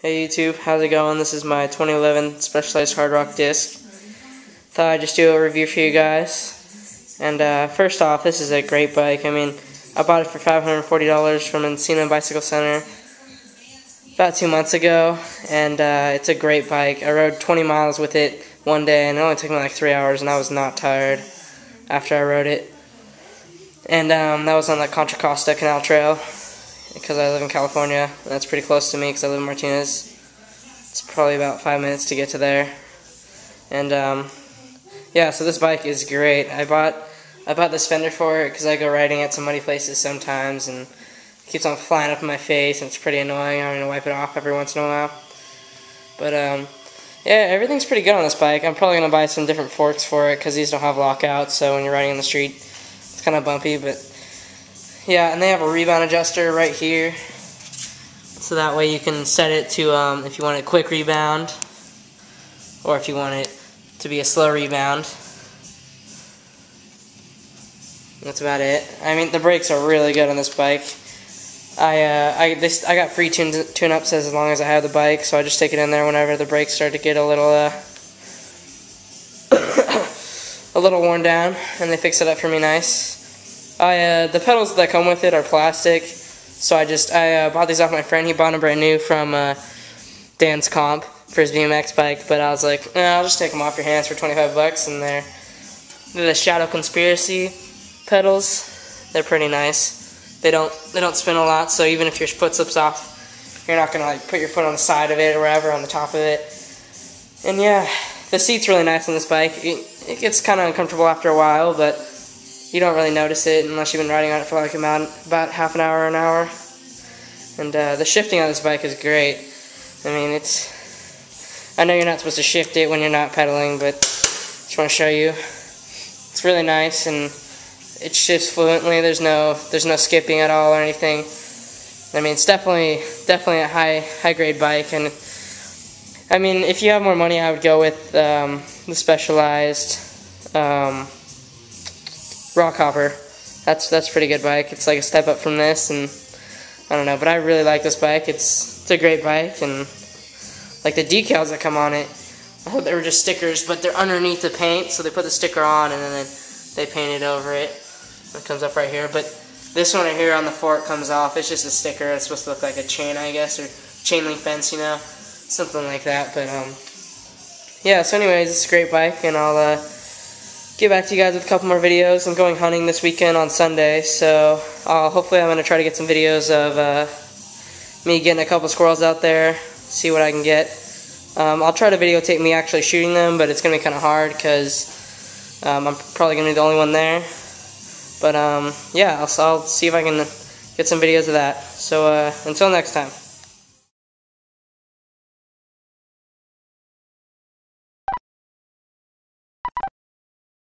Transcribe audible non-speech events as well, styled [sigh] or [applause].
Hey YouTube, how's it going? This is my 2011 Specialized Hardrock disc. Thought I'd just do a review for you guys. And uh, first off, this is a great bike. I mean, I bought it for $540 from Encina Bicycle Center about two months ago, and uh, it's a great bike. I rode 20 miles with it one day, and it only took me like three hours, and I was not tired after I rode it. And um, that was on the Contra Costa Canal Trail because I live in California. And that's pretty close to me because I live in Martinez. It's probably about five minutes to get to there. And um, yeah, so this bike is great. I bought I bought this fender for it because I go riding at some muddy places sometimes, and it keeps on flying up in my face, and it's pretty annoying. I'm gonna wipe it off every once in a while. But um, yeah, everything's pretty good on this bike. I'm probably gonna buy some different forks for it because these don't have lockouts, so when you're riding on the street, it's kind of bumpy, but yeah, and they have a rebound adjuster right here. So that way you can set it to um, if you want a quick rebound or if you want it to be a slow rebound. That's about it. I mean, the brakes are really good on this bike. I uh, I this I got free tune tune ups as long as I have the bike, so I just take it in there whenever the brakes start to get a little uh, [coughs] a little worn down, and they fix it up for me nice. I uh, the pedals that come with it are plastic, so I just I uh, bought these off my friend. He bought them brand new from uh, Dan's Comp for his BMX bike, but I was like, I'll just take them off your hands for 25 bucks, and they're, they're the Shadow Conspiracy pedals. They're pretty nice. They don't they don't spin a lot, so even if your foot slips off, you're not gonna like put your foot on the side of it or wherever on the top of it. And yeah, the seat's really nice on this bike. It, it gets kind of uncomfortable after a while, but you don't really notice it unless you've been riding on it for like about, about half an hour or an hour. And uh, the shifting on this bike is great. I mean, it's. I know you're not supposed to shift it when you're not pedaling, but just want to show you. It's really nice and it shifts fluently. There's no there's no skipping at all or anything. I mean, it's definitely definitely a high high grade bike, and I mean, if you have more money, I would go with um, the Specialized. Um, Rockhopper. That's that's pretty good bike. It's like a step up from this, and I don't know, but I really like this bike. It's it's a great bike, and like the decals that come on it, I thought they were just stickers, but they're underneath the paint, so they put the sticker on, and then they paint it over it. It comes up right here, but this one right here on the fork comes off. It's just a sticker. It's supposed to look like a chain, I guess, or chain link fence, you know, something like that. But um, yeah. So, anyways, it's a great bike, and I'll uh get back to you guys with a couple more videos. I'm going hunting this weekend on Sunday, so uh, hopefully I'm going to try to get some videos of uh, me getting a couple squirrels out there, see what I can get. Um, I'll try to videotape me actually shooting them, but it's going to be kind of hard because um, I'm probably going to be the only one there. But um, yeah, I'll, I'll, see if I can get some videos of that. So uh, until next time.